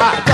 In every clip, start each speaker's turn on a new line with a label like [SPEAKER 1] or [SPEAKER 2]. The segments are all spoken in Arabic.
[SPEAKER 1] a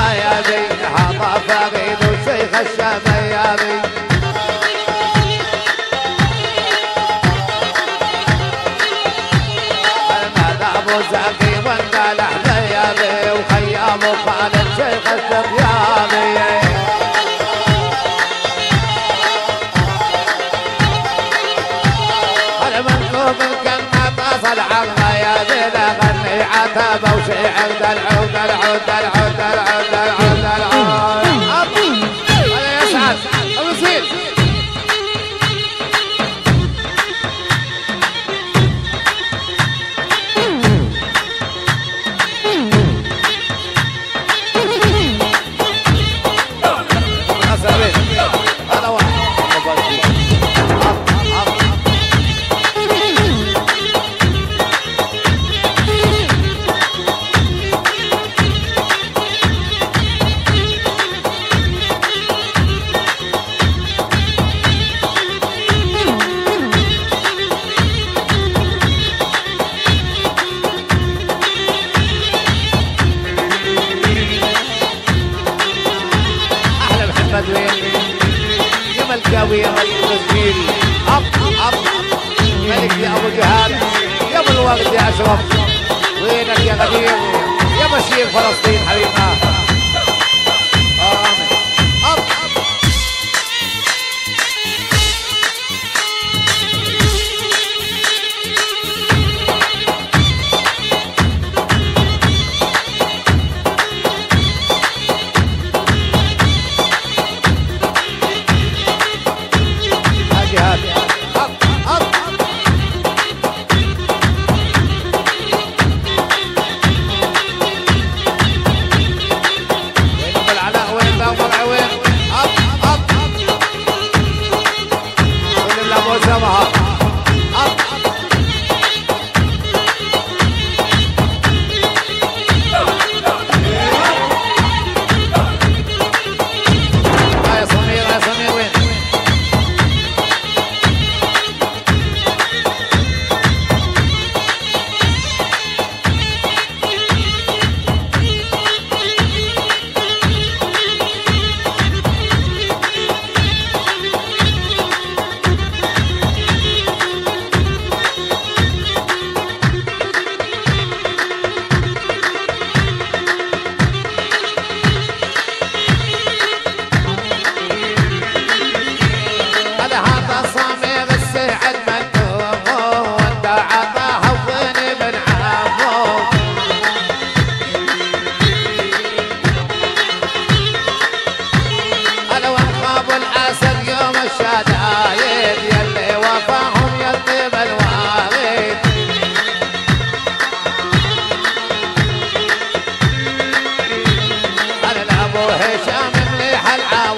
[SPEAKER 1] لابو هشام مليح العوايد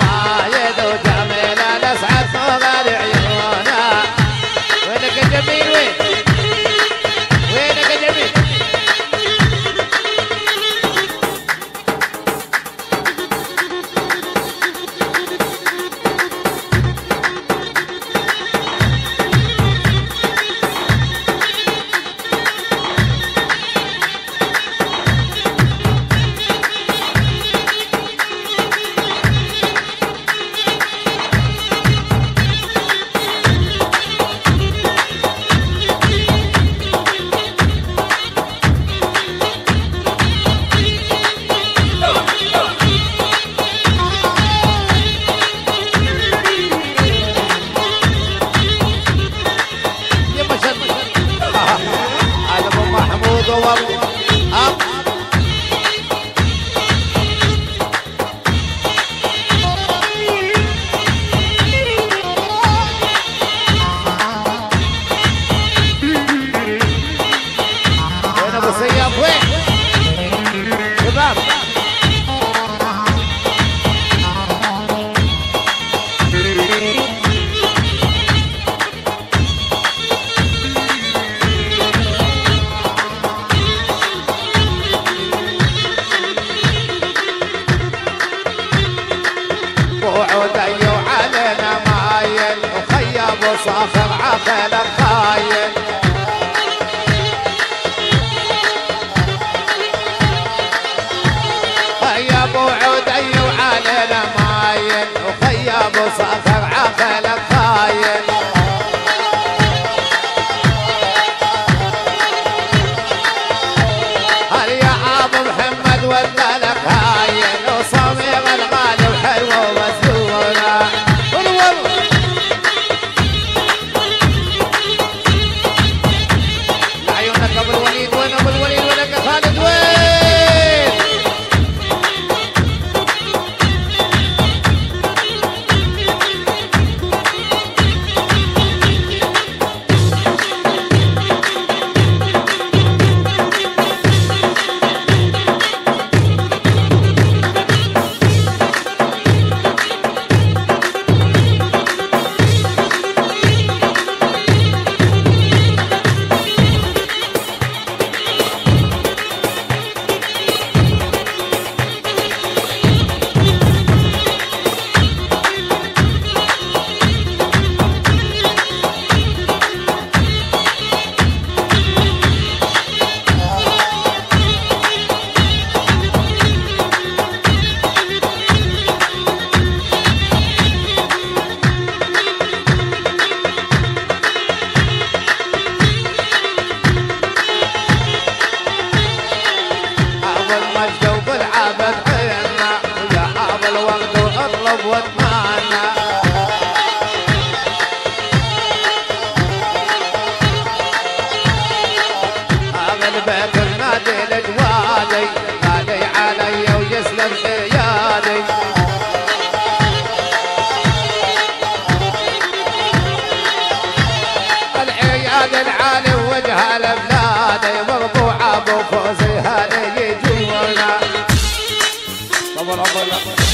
[SPEAKER 1] up and up.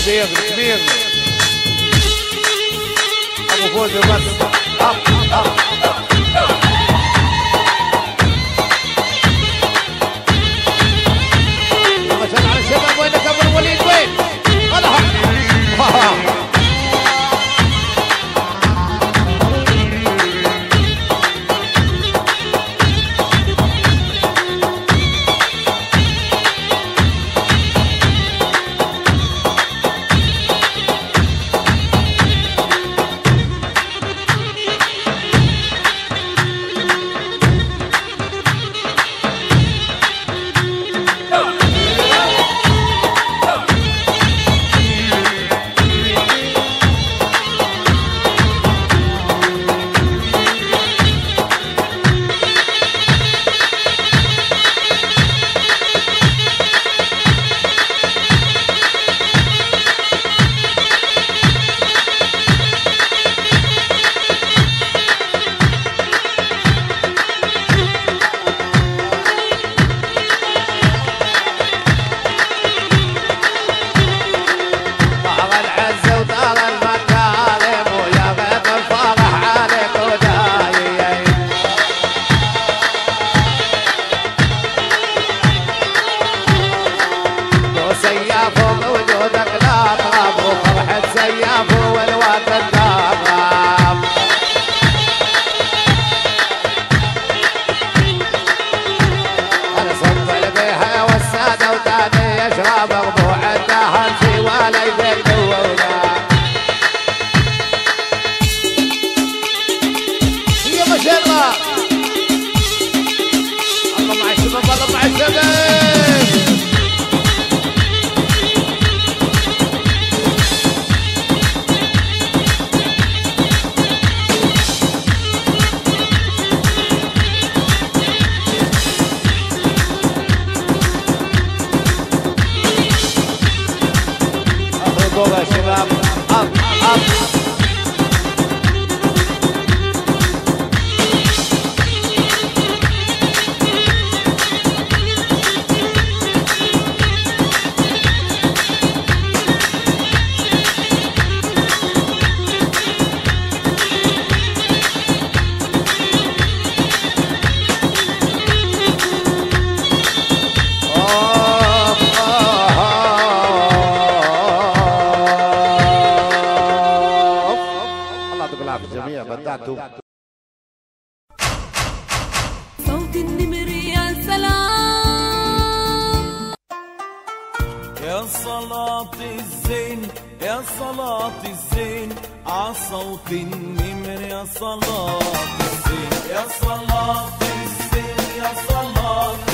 [SPEAKER 1] الشيخ الكبير ابو فوز الرقص بدأت
[SPEAKER 2] صوت النمر يا سلام.
[SPEAKER 3] يا صلاة الزين يا صلاة الزين. ع صوت النمر يا صلاة الزين. يا صلاة الزين يا صلاة